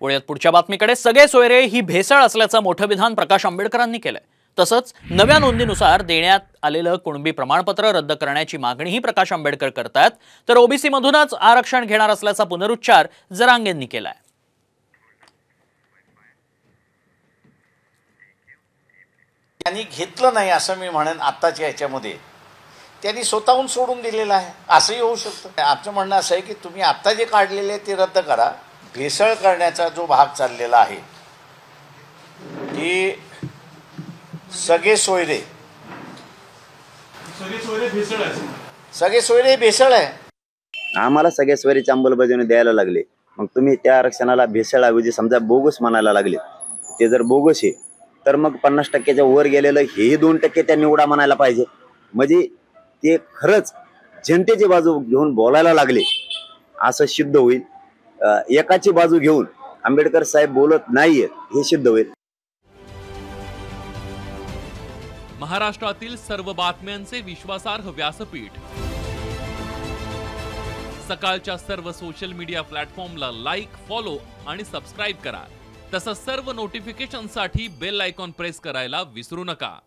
वळूयात पुढच्या बातमीकडे सगळे सोयरे ही भेसळ असल्याचं मोठं विधान प्रकाश आंबेडकरांनी केलंय. तसंच नव्या नोंदीनुसार देण्यात आलेलं कुणबी प्रमाणपत्र रद्द करण्याची मागणीही प्रकाश आंबेडकर करतायत. तर ओबीसी मधूनच आरक्षण घेणार असल्याचा पुनरुच्चार जरांगेंनी केलाय. त्यांनी घेतलं नाही असं मी म्हणेन आत्ताच्या ह्याच्यामध्ये. त्यांनी स्वतःहून सोडून दिलेलं आहे. असंही होऊ शकतं. आमचं म्हणणं असं आहे की तुम्ही आत्ता जे काढलेले आहे ते रद्द करा. भेसळ करण्याचा जो भाग चाललेला आहे की सगळे सोयरे सगळे सोयरे भेसळ आहे सगळे सोयरे हे भेसळ आहे. आम्हाला सगळ्या स्वरीची अंमलबजावणी द्यायला लागले. मग तुम्ही त्या आरक्षणाला भेसळऐवजी समजा बोगस म्हणायला लागले. ते जर बोगस आहे तर मग पन्नास टक्क्याच्या वर गेलेलं हेही दोन टक्के त्या निवडा म्हणायला पाहिजे. म्हणजे ते खरंच जनतेची बाजू घेऊन बोलायला लागले. असं सिद्ध होईल. एकाची बाजू घेऊन आंबेडकर साहेब बोलत नाहीये हे सिद्ध होईल. महाराष्ट्रातील सर्व बातम्यांचे विश्वासार्ह व्यासपीठ. सकाळच्या सर्व सोशल मीडिया प्लॅटफॉर्मला लाईक फॉलो आणि सबस्क्राईब करा. तसंच सर्व नोटिफिकेशनसाठी बेल आयकॉन प्रेस करायला विसरू नका.